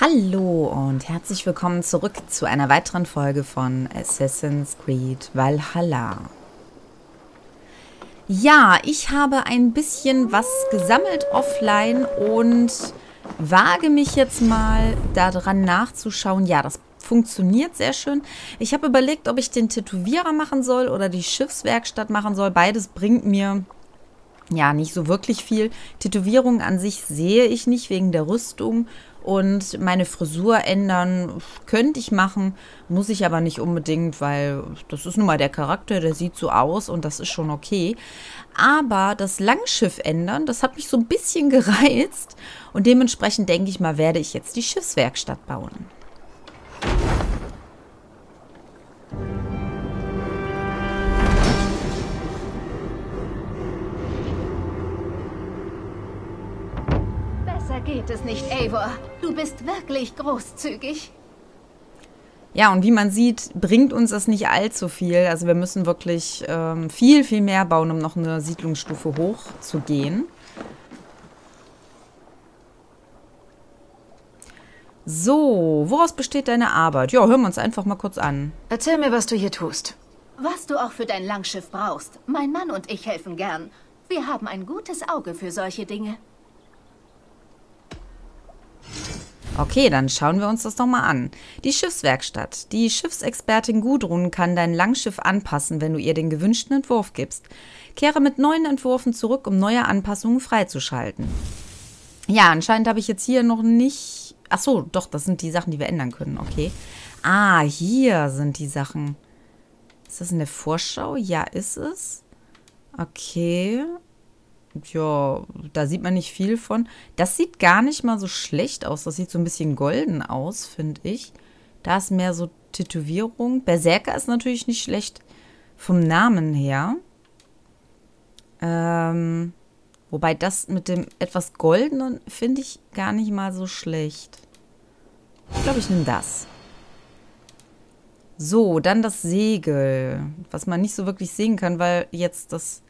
Hallo und herzlich willkommen zurück zu einer weiteren Folge von Assassin's Creed Valhalla. Ja, ich habe ein bisschen was gesammelt offline und wage mich jetzt mal daran nachzuschauen. Ja, das funktioniert sehr schön. Ich habe überlegt, ob ich den Tätowierer machen soll oder die Schiffswerkstatt machen soll. Beides bringt mir ja nicht so wirklich viel. Tätowierungen an sich sehe ich nicht wegen der Rüstung und meine Frisur ändern könnte ich machen, muss ich aber nicht unbedingt, weil das ist nun mal der Charakter, der sieht so aus und das ist schon okay. Aber das Langschiff ändern, das hat mich so ein bisschen gereizt und dementsprechend denke ich mal, werde ich jetzt die Schiffswerkstatt bauen. Geht es nicht, Eivor. Du bist wirklich großzügig. Ja, und wie man sieht, bringt uns das nicht allzu viel. Also wir müssen wirklich ähm, viel, viel mehr bauen, um noch eine Siedlungsstufe hoch zu gehen. So, woraus besteht deine Arbeit? Ja, hören wir uns einfach mal kurz an. Erzähl mir, was du hier tust. Was du auch für dein Langschiff brauchst. Mein Mann und ich helfen gern. Wir haben ein gutes Auge für solche Dinge. Okay, dann schauen wir uns das doch mal an. Die Schiffswerkstatt. Die Schiffsexpertin Gudrun kann dein Langschiff anpassen, wenn du ihr den gewünschten Entwurf gibst. Kehre mit neuen Entwürfen zurück, um neue Anpassungen freizuschalten. Ja, anscheinend habe ich jetzt hier noch nicht... Ach so, doch, das sind die Sachen, die wir ändern können, okay. Ah, hier sind die Sachen. Ist das in der Vorschau? Ja, ist es. Okay ja, da sieht man nicht viel von. Das sieht gar nicht mal so schlecht aus. Das sieht so ein bisschen golden aus, finde ich. Da ist mehr so Tätowierung. Berserker ist natürlich nicht schlecht vom Namen her. Ähm, wobei das mit dem etwas goldenen finde ich gar nicht mal so schlecht. Ich glaube, ich nehme das. So, dann das Segel, was man nicht so wirklich sehen kann, weil jetzt das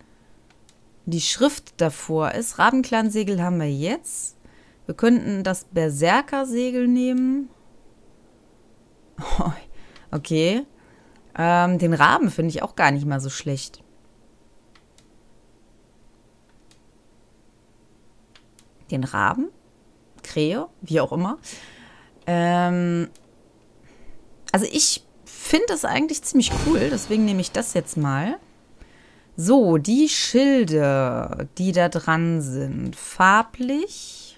die Schrift davor ist. Rabenklan-Segel haben wir jetzt. Wir könnten das Berserker-Segel nehmen. okay. Ähm, den Raben finde ich auch gar nicht mal so schlecht. Den Raben? Krähe? Wie auch immer. Ähm, also ich finde das eigentlich ziemlich cool. Deswegen nehme ich das jetzt mal. So, die Schilde, die da dran sind. Farblich.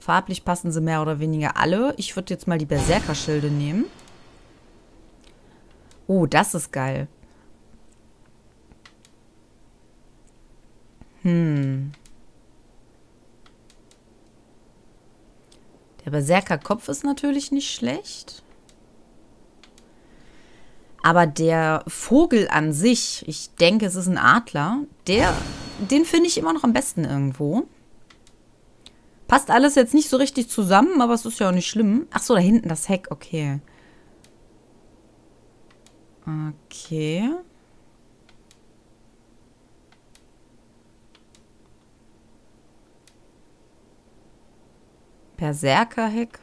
Farblich passen sie mehr oder weniger alle. Ich würde jetzt mal die Berserker-Schilde nehmen. Oh, das ist geil. Hm. Der Berserker-Kopf ist natürlich nicht schlecht. Aber der Vogel an sich, ich denke, es ist ein Adler, der, den finde ich immer noch am besten irgendwo. Passt alles jetzt nicht so richtig zusammen, aber es ist ja auch nicht schlimm. Ach so, da hinten das Heck, okay. Okay. Berserker-Heck.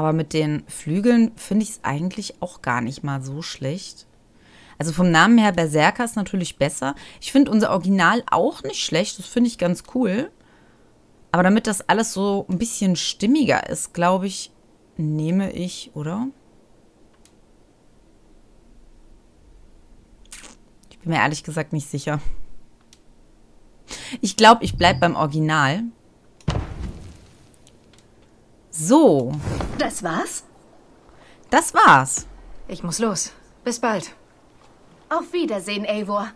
Aber mit den Flügeln finde ich es eigentlich auch gar nicht mal so schlecht. Also vom Namen her Berserker ist natürlich besser. Ich finde unser Original auch nicht schlecht. Das finde ich ganz cool. Aber damit das alles so ein bisschen stimmiger ist, glaube ich, nehme ich, oder? Ich bin mir ehrlich gesagt nicht sicher. Ich glaube, ich bleibe beim Original. So. Das war's? Das war's. Ich muss los. Bis bald. Auf Wiedersehen, Eivor.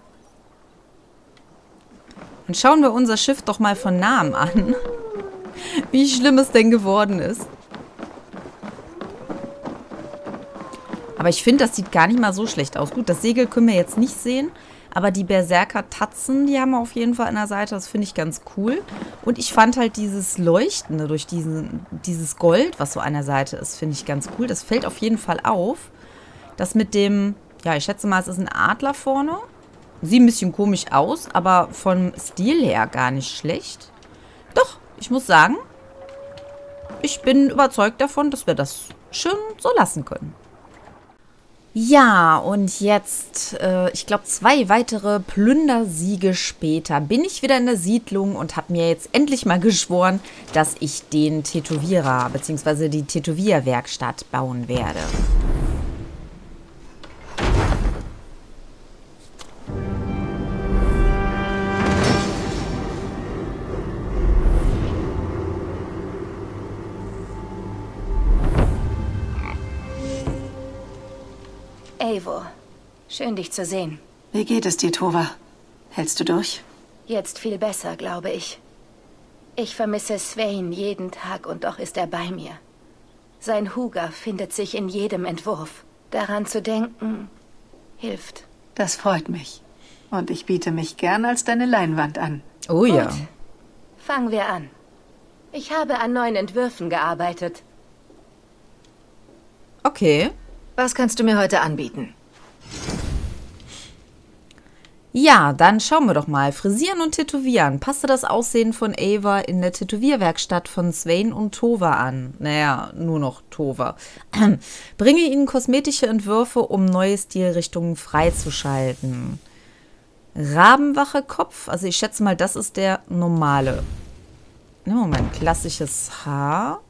Dann schauen wir unser Schiff doch mal von Namen an. Wie schlimm es denn geworden ist. Aber ich finde, das sieht gar nicht mal so schlecht aus. Gut, das Segel können wir jetzt nicht sehen. Aber die Berserker-Tatzen, die haben wir auf jeden Fall an der Seite. Das finde ich ganz cool. Und ich fand halt dieses Leuchtende durch diesen, dieses Gold, was so an der Seite ist, finde ich ganz cool. Das fällt auf jeden Fall auf. Das mit dem, ja, ich schätze mal, es ist ein Adler vorne. Sieht ein bisschen komisch aus, aber vom Stil her gar nicht schlecht. Doch, ich muss sagen, ich bin überzeugt davon, dass wir das schön so lassen können. Ja, und jetzt, äh, ich glaube, zwei weitere Plündersiege später bin ich wieder in der Siedlung und habe mir jetzt endlich mal geschworen, dass ich den Tätowierer bzw. die Tätowierwerkstatt bauen werde. Eivor, schön dich zu sehen. Wie geht es dir, Tova? Hältst du durch? Jetzt viel besser, glaube ich. Ich vermisse Swain jeden Tag und doch ist er bei mir. Sein Huger findet sich in jedem Entwurf. Daran zu denken, hilft. Das freut mich. Und ich biete mich gern als deine Leinwand an. Oh ja. Gut. Fangen wir an. Ich habe an neuen Entwürfen gearbeitet. Okay. Was kannst du mir heute anbieten? Ja, dann schauen wir doch mal. Frisieren und Tätowieren. Passte das Aussehen von Ava in der Tätowierwerkstatt von Swain und Tova an? Naja, nur noch Tova. Bringe ihnen kosmetische Entwürfe, um neue Stilrichtungen freizuschalten. Rabenwache Kopf. Also ich schätze mal, das ist der normale. Moment, klassisches Haar.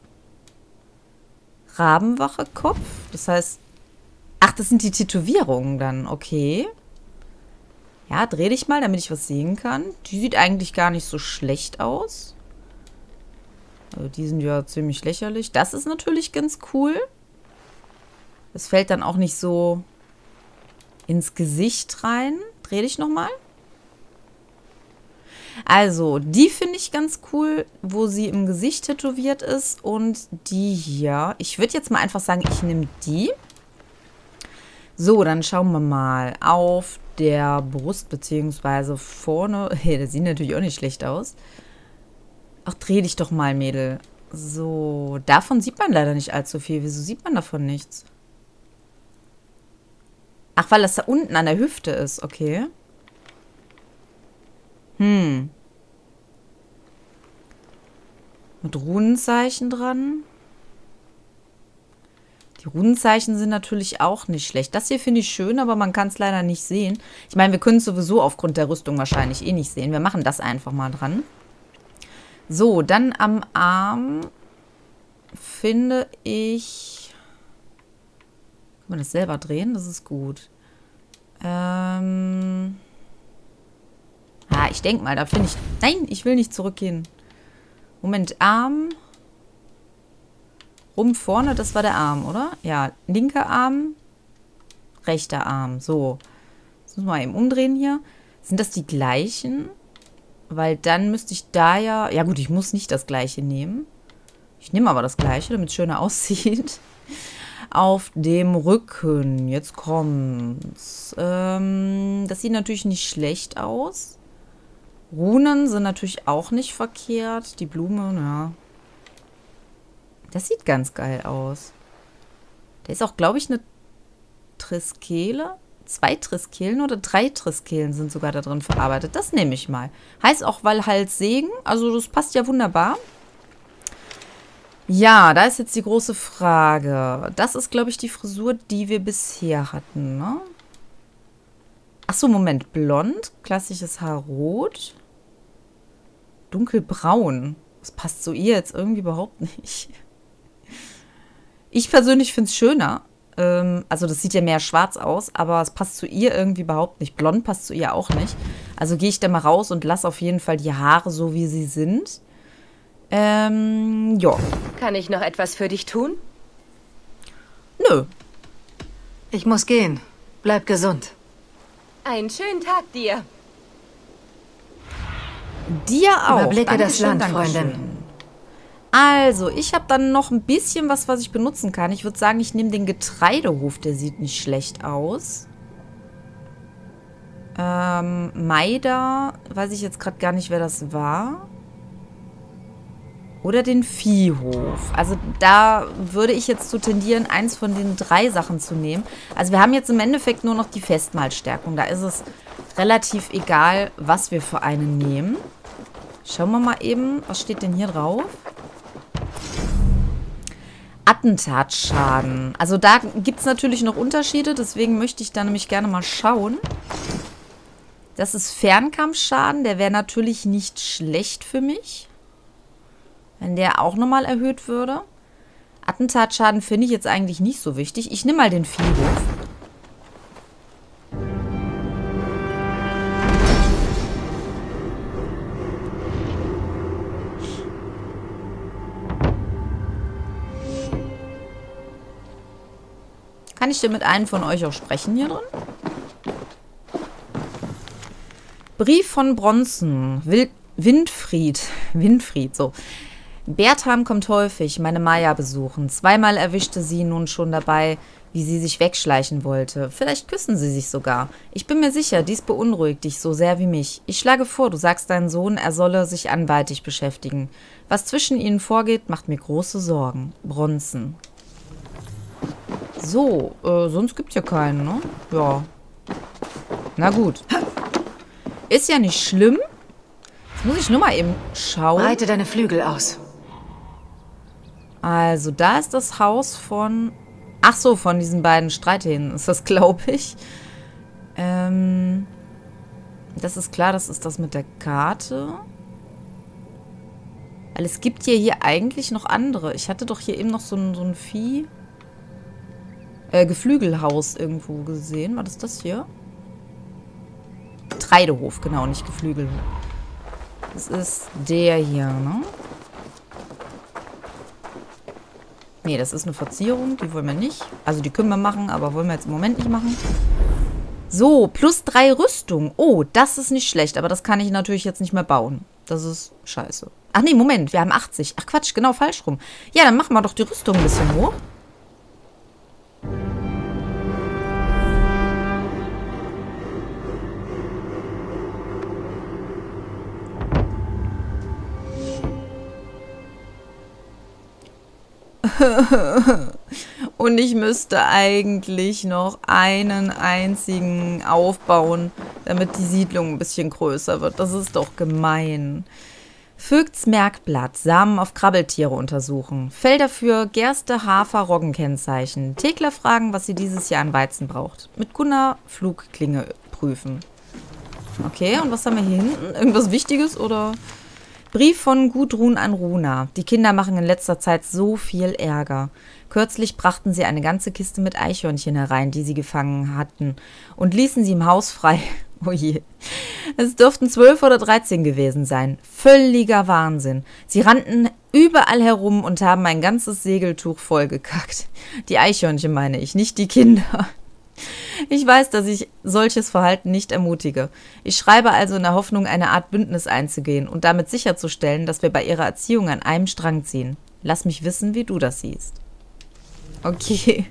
Rabenwache Kopf. Das heißt, das sind die Tätowierungen dann. Okay. Ja, dreh dich mal, damit ich was sehen kann. Die sieht eigentlich gar nicht so schlecht aus. Also die sind ja ziemlich lächerlich. Das ist natürlich ganz cool. Das fällt dann auch nicht so ins Gesicht rein. Dreh dich nochmal. Also, die finde ich ganz cool, wo sie im Gesicht tätowiert ist. Und die hier. Ich würde jetzt mal einfach sagen, ich nehme die. So, dann schauen wir mal auf der Brust, beziehungsweise vorne. Hey, das sieht natürlich auch nicht schlecht aus. Ach, dreh dich doch mal, Mädel. So, davon sieht man leider nicht allzu viel. Wieso sieht man davon nichts? Ach, weil das da unten an der Hüfte ist, okay. Hm. Mit Runenzeichen dran. Die Runenzeichen sind natürlich auch nicht schlecht. Das hier finde ich schön, aber man kann es leider nicht sehen. Ich meine, wir können es sowieso aufgrund der Rüstung wahrscheinlich eh nicht sehen. Wir machen das einfach mal dran. So, dann am Arm finde ich... Kann man das selber drehen? Das ist gut. Ähm... Ah, ich denke mal, da finde ich... Nein, ich will nicht zurückgehen. Moment, Arm... Rum vorne, das war der Arm, oder? Ja, linker Arm, rechter Arm. So. Das wir mal eben umdrehen hier. Sind das die gleichen? Weil dann müsste ich da ja... Ja gut, ich muss nicht das gleiche nehmen. Ich nehme aber das gleiche, damit es schöner aussieht. Auf dem Rücken. Jetzt kommt's. Ähm, das sieht natürlich nicht schlecht aus. Runen sind natürlich auch nicht verkehrt. Die Blume, ja, das sieht ganz geil aus. Der ist auch, glaube ich, eine Triskele. Zwei Triskelen oder drei Triskelen sind sogar da drin verarbeitet. Das nehme ich mal. Heißt auch Walhals Segen. Also das passt ja wunderbar. Ja, da ist jetzt die große Frage. Das ist, glaube ich, die Frisur, die wir bisher hatten, ne? Achso, Moment. Blond, klassisches Haar rot, dunkelbraun. Das passt zu ihr jetzt irgendwie überhaupt nicht. Ich persönlich finde es schöner. Ähm, also das sieht ja mehr schwarz aus, aber es passt zu ihr irgendwie überhaupt nicht. Blond passt zu ihr auch nicht. Also gehe ich da mal raus und lasse auf jeden Fall die Haare so, wie sie sind. Ähm, ja. Kann ich noch etwas für dich tun? Nö. Ich muss gehen. Bleib gesund. Einen schönen Tag dir. Dir auch. Überblicke das Dankeschön, Land, Dankeschön. Freundin. Also, ich habe dann noch ein bisschen was, was ich benutzen kann. Ich würde sagen, ich nehme den Getreidehof. Der sieht nicht schlecht aus. Ähm, Maida, weiß ich jetzt gerade gar nicht, wer das war. Oder den Viehhof. Also da würde ich jetzt zu tendieren, eins von den drei Sachen zu nehmen. Also wir haben jetzt im Endeffekt nur noch die Festmahlstärkung. Da ist es relativ egal, was wir für einen nehmen. Schauen wir mal eben, was steht denn hier drauf? Attentatschaden. Also da gibt es natürlich noch Unterschiede, deswegen möchte ich da nämlich gerne mal schauen. Das ist Fernkampfschaden, der wäre natürlich nicht schlecht für mich. Wenn der auch nochmal erhöht würde. Attentatschaden finde ich jetzt eigentlich nicht so wichtig. Ich nehme mal den Viehhof. Kann ich denn mit einem von euch auch sprechen hier drin? Brief von Bronzen. Wil Windfried. Windfried, so. Bertram kommt häufig, meine Maya besuchen. Zweimal erwischte sie nun schon dabei, wie sie sich wegschleichen wollte. Vielleicht küssen sie sich sogar. Ich bin mir sicher, dies beunruhigt dich so sehr wie mich. Ich schlage vor, du sagst deinen Sohn, er solle sich anwaltig beschäftigen. Was zwischen ihnen vorgeht, macht mir große Sorgen. Bronzen. So, äh, sonst gibt's ja keinen, ne? Ja. Na gut. Ist ja nicht schlimm. Jetzt muss ich nur mal eben schauen. Breite deine Flügel aus. Also, da ist das Haus von... Ach so, von diesen beiden Streithähnen ist das, glaube ich. Ähm... Das ist klar, das ist das mit der Karte. Weil es gibt ja hier eigentlich noch andere. Ich hatte doch hier eben noch so ein, so ein Vieh äh, Geflügelhaus irgendwo gesehen. War das das hier? Treidehof, genau, nicht Geflügelhof. Das ist der hier, ne? Nee, das ist eine Verzierung, die wollen wir nicht. Also die können wir machen, aber wollen wir jetzt im Moment nicht machen. So, plus drei Rüstung. Oh, das ist nicht schlecht, aber das kann ich natürlich jetzt nicht mehr bauen. Das ist scheiße. Ach nee, Moment, wir haben 80. Ach Quatsch, genau falsch rum. Ja, dann machen wir doch die Rüstung ein bisschen hoch. Und ich müsste eigentlich noch einen einzigen aufbauen, damit die Siedlung ein bisschen größer wird. Das ist doch gemein. Vögts Merkblatt, Samen auf Krabbeltiere untersuchen. Felder für Gerste, Hafer, Roggenkennzeichen. Tegler fragen, was sie dieses Jahr an Weizen braucht. Mit Gunnar Flugklinge prüfen. Okay, und was haben wir hier hinten? Irgendwas Wichtiges oder... Brief von Gudrun an Runa. Die Kinder machen in letzter Zeit so viel Ärger. Kürzlich brachten sie eine ganze Kiste mit Eichhörnchen herein, die sie gefangen hatten, und ließen sie im Haus frei. Oh je. Es dürften zwölf oder dreizehn gewesen sein. Völliger Wahnsinn. Sie rannten überall herum und haben ein ganzes Segeltuch vollgekackt. Die Eichhörnchen meine ich, nicht die Kinder. Ich weiß, dass ich solches Verhalten nicht ermutige. Ich schreibe also in der Hoffnung, eine Art Bündnis einzugehen und damit sicherzustellen, dass wir bei ihrer Erziehung an einem Strang ziehen. Lass mich wissen, wie du das siehst. Okay.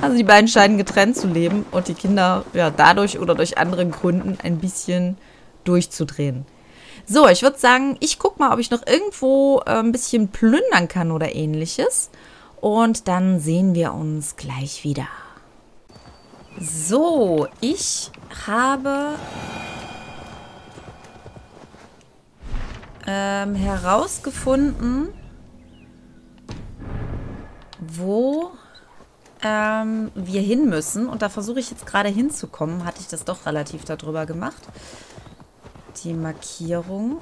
Also die beiden scheinen getrennt zu leben und die Kinder ja dadurch oder durch andere Gründen ein bisschen durchzudrehen. So, ich würde sagen, ich gucke mal, ob ich noch irgendwo äh, ein bisschen plündern kann oder ähnliches. Und dann sehen wir uns gleich wieder. So, ich habe ähm, herausgefunden, wo ähm, wir hin müssen. Und da versuche ich jetzt gerade hinzukommen. Hatte ich das doch relativ darüber gemacht. Die Markierung.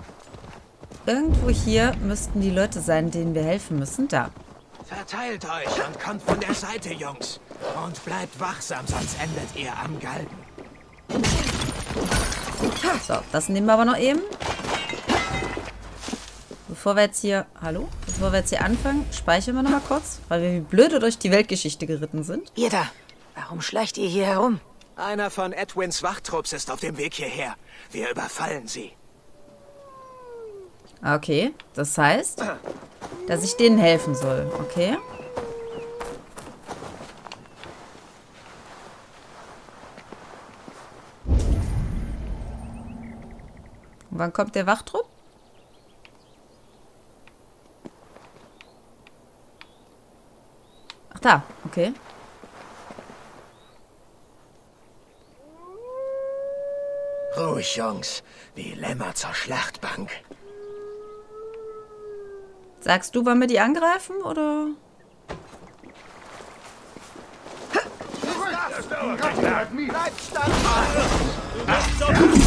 Irgendwo hier müssten die Leute sein, denen wir helfen müssen. Da. Verteilt euch und kommt von der Seite, Jungs. Und bleibt wachsam, sonst endet ihr am Galgen. So, das nehmen wir aber noch eben. Bevor wir jetzt hier... Hallo? Bevor wir jetzt hier anfangen, speichern wir noch mal kurz, weil wir wie blöde durch die Weltgeschichte geritten sind. Ihr da, warum schleicht ihr hier herum? Einer von Edwins Wachtrupps ist auf dem Weg hierher. Wir überfallen sie. Okay, das heißt, dass ich denen helfen soll. Okay. Wann kommt der Wachtrupp? Ach da, okay. Ruhig, Jungs. Wie Lämmer zur Schlachtbank. Sagst du, wollen wir die angreifen, oder? Bleib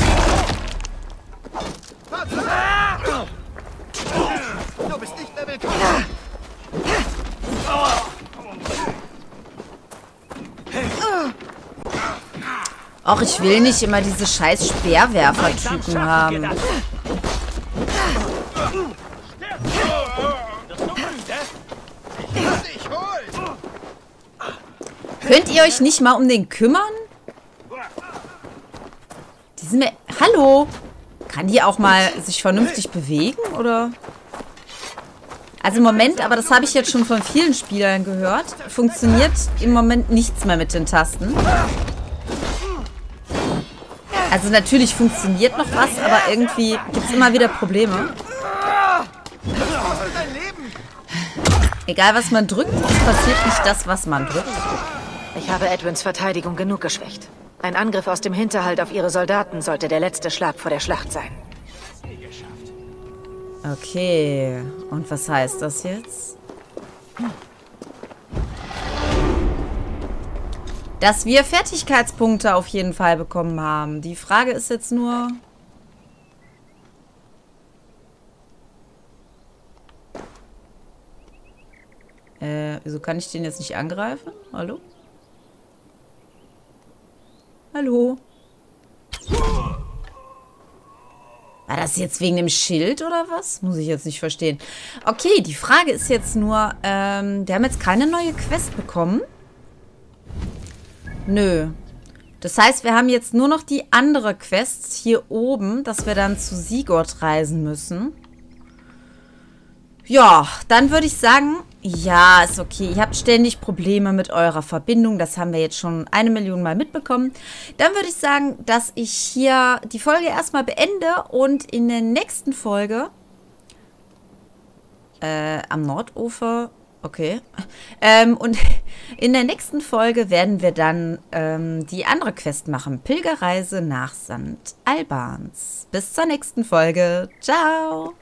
Du bist nicht mehr willkommen. Och, ich will nicht immer diese scheiß Speerwerfer-Typen haben. Könnt ihr euch nicht mal um den kümmern? Die sind mir... Hallo? Kann die auch mal sich vernünftig bewegen, oder? Also im Moment, aber das habe ich jetzt schon von vielen Spielern gehört, funktioniert im Moment nichts mehr mit den Tasten. Also natürlich funktioniert noch was, aber irgendwie gibt es immer wieder Probleme. Egal, was man drückt, es passiert nicht das, was man drückt. Ich habe Edwins Verteidigung genug geschwächt. Ein Angriff aus dem Hinterhalt auf ihre Soldaten sollte der letzte Schlag vor der Schlacht sein. Okay, und was heißt das jetzt? Dass wir Fertigkeitspunkte auf jeden Fall bekommen haben. Die Frage ist jetzt nur... Äh, wieso kann ich den jetzt nicht angreifen? Hallo? Hallo? War das jetzt wegen dem Schild oder was? Muss ich jetzt nicht verstehen. Okay, die Frage ist jetzt nur, ähm, wir haben jetzt keine neue Quest bekommen. Nö. Das heißt, wir haben jetzt nur noch die andere Quest hier oben, dass wir dann zu Sigurd reisen müssen. Ja, dann würde ich sagen, ja, ist okay. Ihr habt ständig Probleme mit eurer Verbindung. Das haben wir jetzt schon eine Million Mal mitbekommen. Dann würde ich sagen, dass ich hier die Folge erstmal beende und in der nächsten Folge äh, am Nordufer, okay, ähm, und in der nächsten Folge werden wir dann ähm, die andere Quest machen. Pilgerreise nach St. Albans. Bis zur nächsten Folge. Ciao!